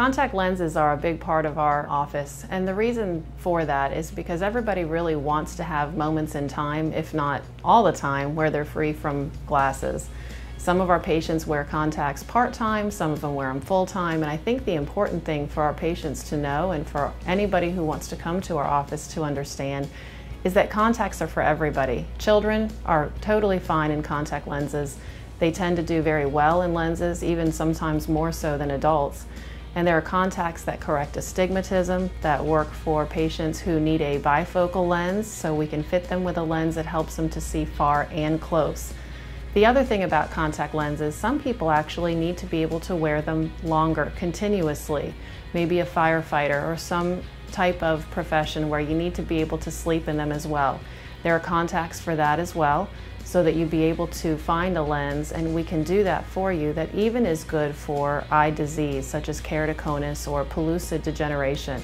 Contact lenses are a big part of our office, and the reason for that is because everybody really wants to have moments in time, if not all the time, where they're free from glasses. Some of our patients wear contacts part-time, some of them wear them full-time, and I think the important thing for our patients to know and for anybody who wants to come to our office to understand is that contacts are for everybody. Children are totally fine in contact lenses. They tend to do very well in lenses, even sometimes more so than adults. And there are contacts that correct astigmatism, that work for patients who need a bifocal lens, so we can fit them with a lens that helps them to see far and close. The other thing about contact lenses, some people actually need to be able to wear them longer, continuously. Maybe a firefighter or some type of profession where you need to be able to sleep in them as well. There are contacts for that as well so that you'd be able to find a lens and we can do that for you that even is good for eye disease such as keratoconus or pellucid degeneration.